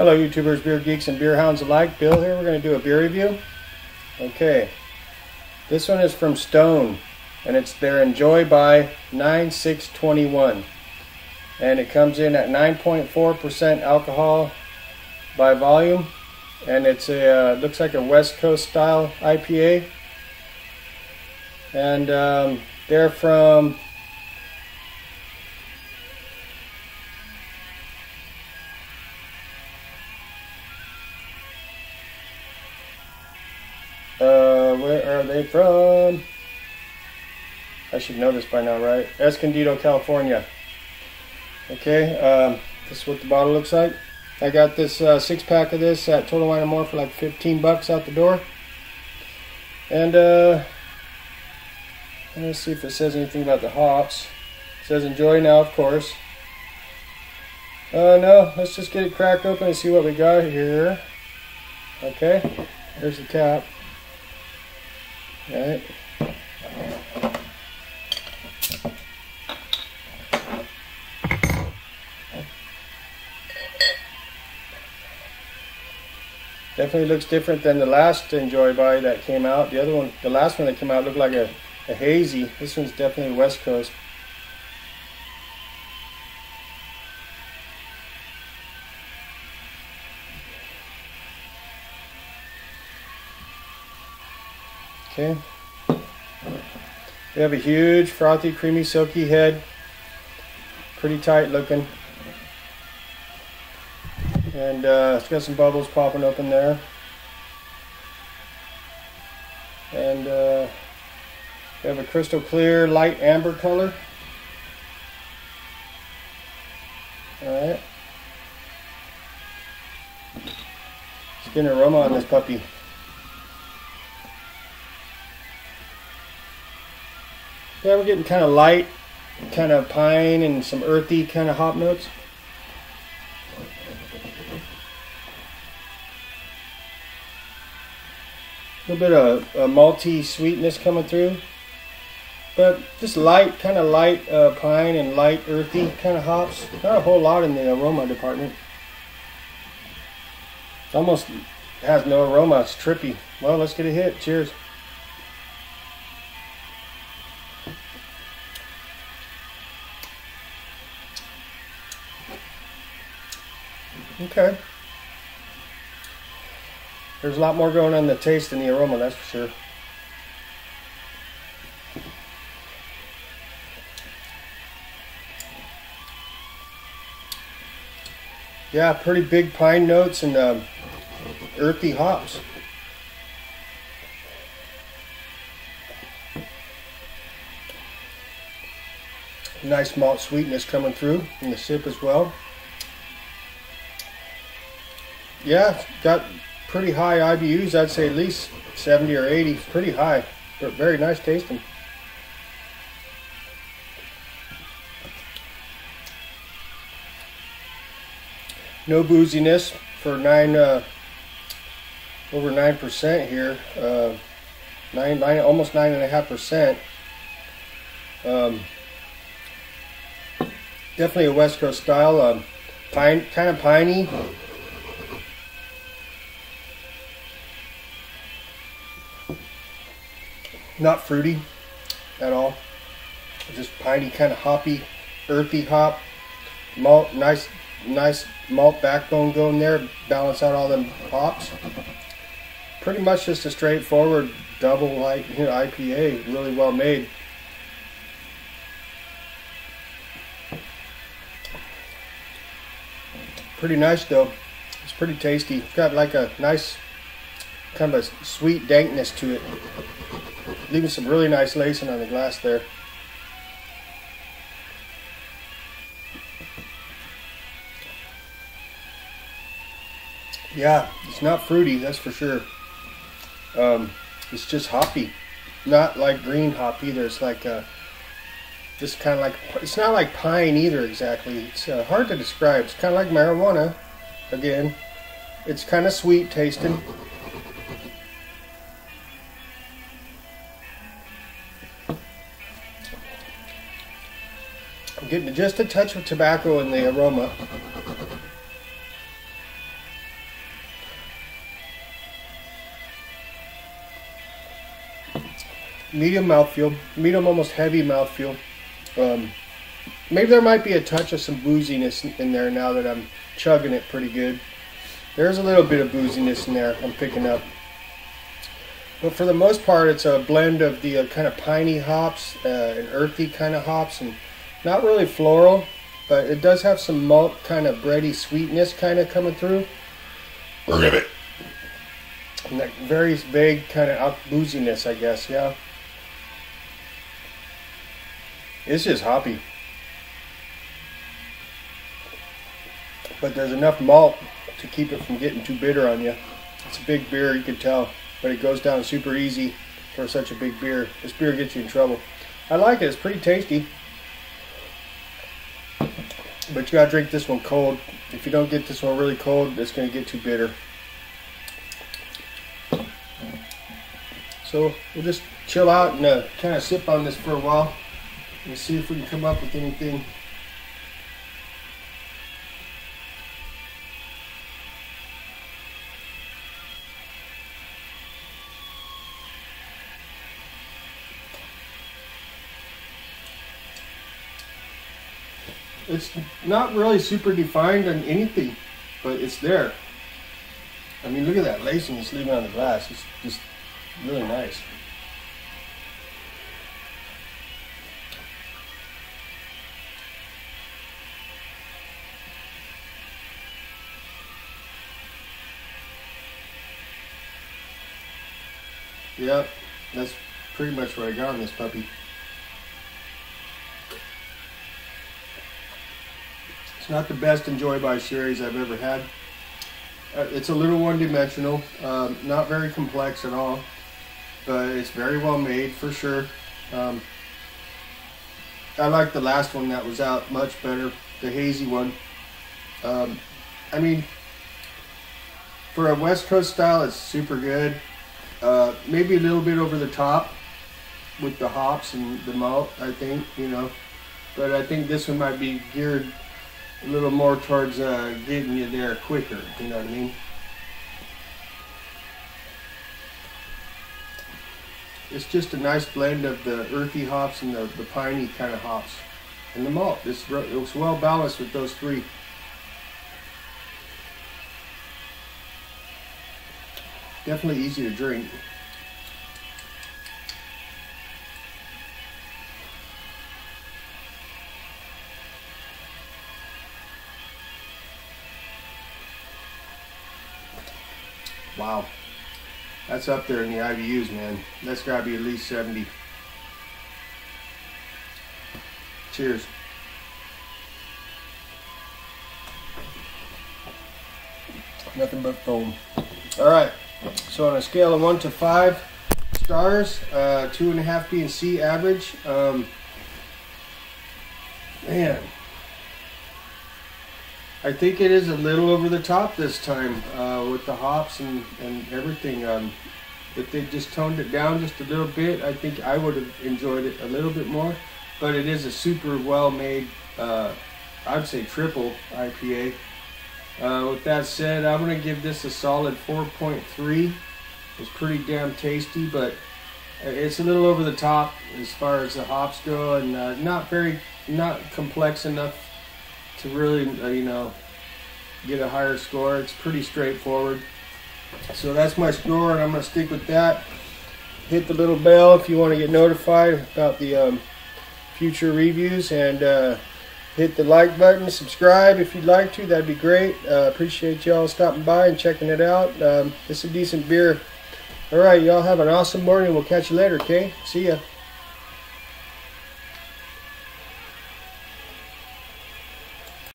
Hello YouTubers, beer geeks, and beer hounds alike. Bill here. We're going to do a beer review. Okay. This one is from Stone, and it's their Enjoy by 9621. And it comes in at 9.4% alcohol by volume. And it's a, uh, looks like a West Coast style IPA. And um, they're from where are they from? I should know this by now, right? Escondido, California. Okay, um, this is what the bottle looks like. I got this uh, six pack of this at Total Wine More for like 15 bucks out the door. And uh, let's see if it says anything about the hops. It says enjoy now, of course. Uh, no, let's just get it cracked open and see what we got here. Okay, there's the cap. Right. Definitely looks different than the last Enjoy By that came out. The other one, the last one that came out looked like a, a hazy. This one's definitely West Coast. Okay. We have a huge, frothy, creamy, silky head. Pretty tight looking. And uh, it's got some bubbles popping up in there. And uh, we have a crystal clear, light amber color. Alright. An aroma on this puppy. Yeah, we're getting kind of light, kind of pine and some earthy kind of hop notes. A little bit of a malty sweetness coming through. But just light, kind of light uh, pine and light earthy kind of hops. Not a whole lot in the aroma department. Almost has no aroma. It's trippy. Well, let's get a hit. Cheers. Okay. There's a lot more going on in the taste than the aroma, that's for sure. Yeah, pretty big pine notes and um, earthy hops. Nice malt sweetness coming through in the sip as well. Yeah, got pretty high IBUs. I'd say at least 70 or 80. Pretty high, but very nice tasting. No booziness for nine, uh, over nine percent here. Uh, nine, nine, almost nine and a half percent. Um, definitely a West Coast style. Um, pine, kind of piney. Not fruity at all. Just piney, kind of hoppy, earthy hop. Malt, nice, nice malt backbone going there. Balance out all them hops. Pretty much just a straightforward double light you know, IPA. Really well made. Pretty nice though. It's pretty tasty. It's got like a nice kind of a sweet dankness to it leaving some really nice lacing on the glass there. Yeah, it's not fruity, that's for sure. Um, it's just hoppy, not like green hop either. It's like uh, just kind of like it's not like pine either exactly. It's uh, hard to describe. It's kind of like marijuana. Again, it's kind of sweet tasting. getting just a touch of tobacco in the aroma. Medium mouthfeel, medium almost heavy mouthfeel. Um, maybe there might be a touch of some booziness in there now that I'm chugging it pretty good. There's a little bit of booziness in there I'm picking up. But for the most part, it's a blend of the uh, kind of piney hops uh, and earthy kind of hops and not really floral, but it does have some malt kind of bready sweetness kind of coming through. And that very vague kind of booziness, I guess, yeah. It's just hoppy. But there's enough malt to keep it from getting too bitter on you. It's a big beer, you can tell but it goes down super easy for such a big beer. This beer gets you in trouble. I like it. It's pretty tasty. But you gotta drink this one cold. If you don't get this one really cold, it's gonna get too bitter. So we'll just chill out and uh, kind of sip on this for a while and see if we can come up with anything it's not really super defined on anything, but it's there. I mean, look at that lacing it's leaving on the glass. It's just really nice. Yep, that's pretty much what I got on this puppy. Not the best Enjoy by series I've ever had. Uh, it's a little one-dimensional, um, not very complex at all, but it's very well made for sure. Um, I like the last one that was out much better, the hazy one. Um, I mean, for a West Coast style, it's super good. Uh, maybe a little bit over the top with the hops and the malt, I think, you know. But I think this one might be geared a little more towards uh, getting you there quicker, you know what I mean? It's just a nice blend of the earthy hops and the, the piney kind of hops. And the malt, it's, it's well balanced with those three. Definitely easy to drink. Wow. That's up there in the IBUs, man. That's got to be at least 70. Cheers. Nothing but foam. All right. So on a scale of one to five stars, uh, two and a half being C average. Um, man, I think it is a little over the top this time uh, with the hops and, and everything. Um, if they just toned it down just a little bit, I think I would have enjoyed it a little bit more. But it is a super well made, uh, I'd say triple IPA. Uh, with that said, I'm going to give this a solid 4.3. It's pretty damn tasty, but it's a little over the top as far as the hops go and uh, not very, not complex enough to really, uh, you know, get a higher score. It's pretty straightforward. So that's my score, and I'm going to stick with that. Hit the little bell if you want to get notified about the um, future reviews, and uh, hit the like button. Subscribe if you'd like to. That'd be great. Uh, appreciate y'all stopping by and checking it out. Um, it's a decent beer. All right, y'all have an awesome morning. We'll catch you later, okay? See ya.